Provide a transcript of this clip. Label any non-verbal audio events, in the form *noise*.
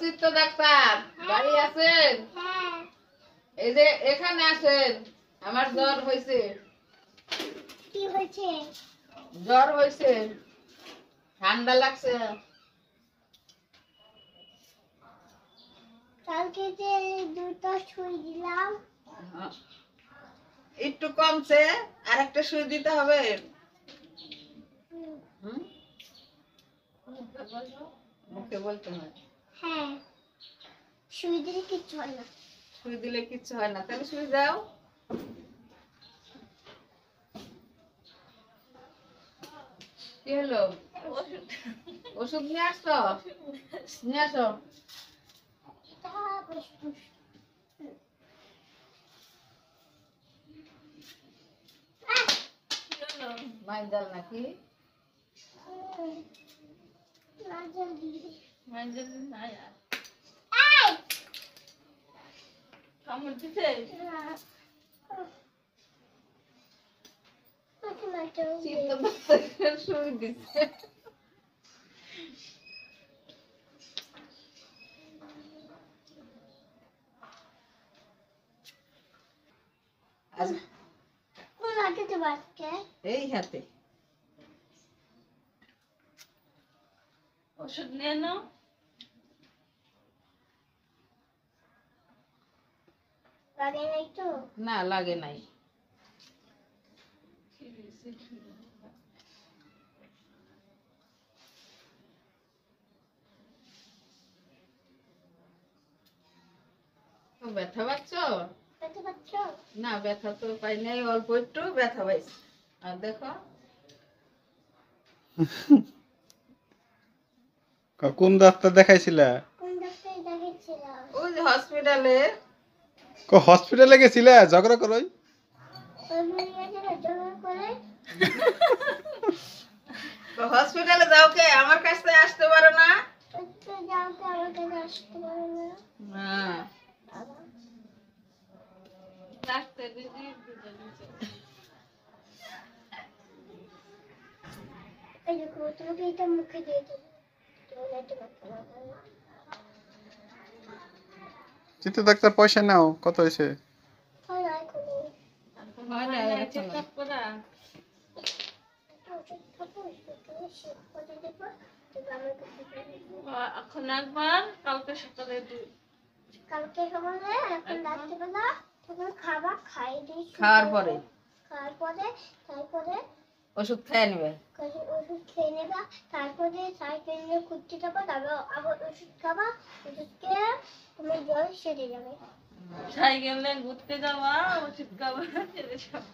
চিত্ত ডাক্তার বাড়ি আছেন? হ্যাঁ এই যে এখানে আমার জ্বর হয়েছে কি হয়েছে? জ্বর হয়েছে ঠান্ডা লাগছে। কালকে যে দুটো সুই দিলাম। একটু কমছে আর একটা সুই দিতে হবে। হুম? মুখে বলতে হয়। হ্যাঁ। সুই দিলে কিচ্ছু হয় না। সুই দিলে কিচ্ছু হয় না। তাহলে সুই দাও কি হলো? ওষুধ। নিয়ে আসছো? নিয়ে আসো। নাকি? হুম, না এই কামড় দিছে না। আমাকে মারতে হবে। চিত্ত ডাক্তার সুই দিছে আজ কোন হাতে দেবো আজকে এই হাতে ওষুধ নিয়ে নাও লাগে নাই তো না লাগে নাই ব্যথা পাচ্ছ? না ব্যথা তো পাই নাই অল্প একটু ব্যথা পাইছি। আর দেখো। *laughs* কোন ডাক্তার দেখাইছিলা? কোন ডাক্তার দেখাচ্ছিলাম ওই যে হসপিটালে। ক হসপিটালে গেছিলা? ঝগড়া করই? হসপিটালে যাও কে? আমার কাছে আসতে পারো না। এটা মুখে দিয়ে দেবো তুমি এটা মুখে লাগাবে। চিত্ত ডাক্তার পয়সা নাও। কত হয়েছে? হয়। হয় হয় এখন একবার কালকে সকালে দুই। কালকে সকালে এখন রাত্রিবেলা তখন খাবার খাই দিই খাওয়ার পরে। খাওয়ার পরে তারপরে ওষুধ খেয়ে নেবে? ওষুধ খেয়ে নেবা তারপরে সাইকেল নিয়ে ঘুরতে যাব তারপর আবার ওষুধ খাবা ওষুধ খেয়ে তুমি জল সেরে যাবে। সাইকেলে ঘুরতে যাওয়া ওষুধ খাবা সেরে সব